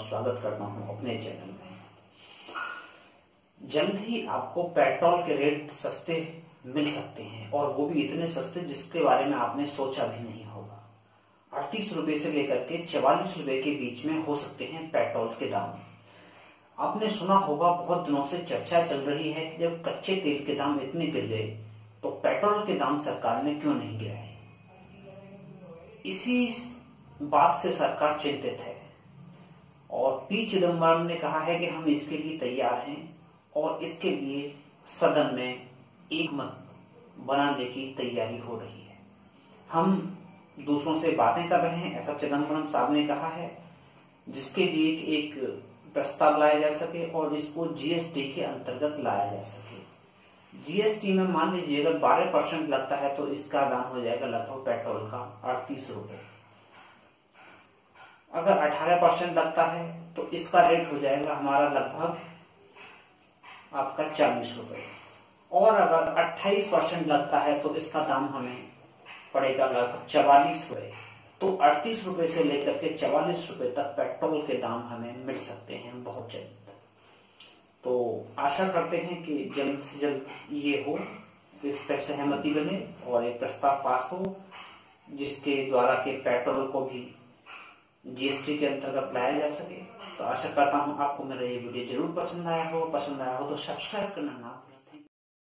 स्वागत करता हूँ अपने चैनल में। जल्द ही आपको पेट्रोल के रेट सस्ते मिल सकते हैं और वो भी इतने सस्ते जिसके बारे में आपने सोचा भी नहीं होगा। अड़तीस रुपए से लेकर के चवालीस रुपए के बीच में हो सकते हैं पेट्रोल के दाम। आपने सुना होगा, बहुत दिनों से चर्चा चल रही है कि जब कच्चे तेल के दाम इतने गिर गए तो पेट्रोल के दाम सरकार ने क्यों नहीं गिराए? इसी बात से सरकार चिंतित है। और पी चिदम्बरम ने कहा है कि हम इसके लिए तैयार हैं और इसके लिए सदन में एक मत बनाने की तैयारी हो रही है। हम दूसरों से बातें कर रहे हैं, ऐसा चिदम्बरम साहब ने कहा है, जिसके लिए एक प्रस्ताव लाया जा सके और इसको जीएसटी के अंतर्गत लाया जा सके। जीएसटी में मान लीजिए, अगर बारह परसेंट लगता है तो इसका दाम हो जाएगा लगभग पेट्रोल का अड़तीस रुपए। अगर अठारह परसेंट लगता है तो इसका रेट हो जाएगा हमारा लगभग आपका चालीस रुपए। और अगर 28 परसेंट लगता है तो इसका दाम हमें पड़ेगा लगभग चवालीस रुपए। तो अड़तीस रुपए से लेकर के चवालीस रुपए तक पेट्रोल के दाम हमें मिल सकते हैं बहुत जल्द। तो आशा करते हैं कि जल्द से जल्द ये हो, इस पर सहमति बने और एक प्रस्ताव पास हो, जिसके द्वारा के पेट्रोल को भी जीएसटी के अंतर्गत लाया जा सके। तो आशा करता हूँ आपको मेरा ये वीडियो ज़रूर पसंद आया हो पसंद आया हो तो सब्सक्राइब करना ना